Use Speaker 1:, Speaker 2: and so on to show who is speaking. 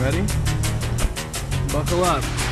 Speaker 1: Ready? Buckle up.